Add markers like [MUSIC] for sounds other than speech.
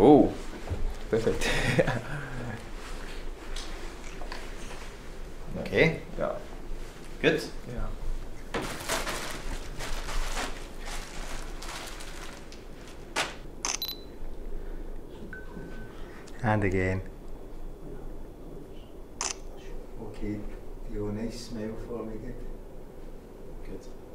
Oh, perfect. [LAUGHS] Okay, Ja, good. ja. And again. Okay, you nice smile for me, good. Good.